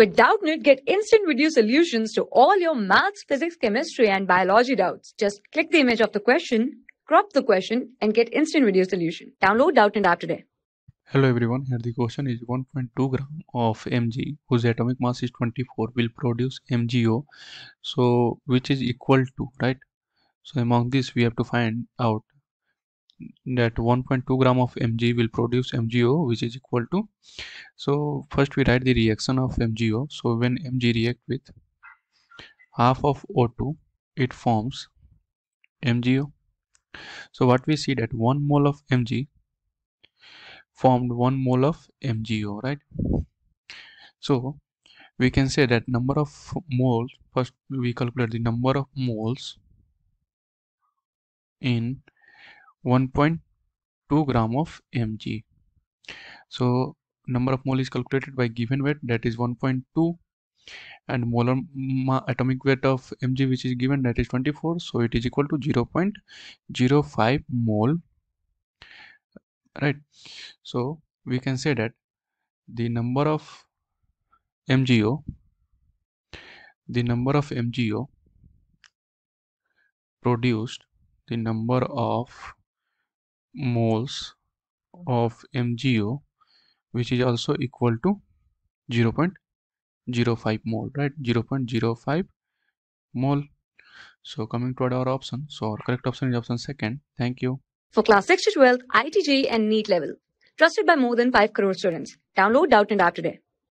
With Doubtnut, get instant video solutions to all your maths, physics, chemistry, and biology doubts. Just click the image of the question, crop the question, and get instant video solution. Download Doubtnut app today. Hello everyone, here the question is 1.2 gram of Mg whose atomic mass is 24 will produce MgO so which is equal to right so among this we have to find out that 1.2 gram of Mg will produce MgO which is equal to so first we write the reaction of MgO so when Mg react with half of O2 it forms MgO so what we see that 1 mole of Mg formed 1 mole of MgO right? So we can say that number of moles first we calculate the number of moles in 1.2 gram of mg. So number of mole is calculated by given weight that is 1.2 and molar atomic weight of mg which is given that is 24 so it is equal to 0 0.05 mole. Right? So we can say that the number of mgo the number of mgo produced the number of moles of MgO which is also equal to 0 0.05 mole right 0 0.05 mole so coming to our option so our correct option is option second thank you For class 6 to 12, IIT JEE and NEET level. Trusted by more than 5 crore students. Download Doubtnut app today.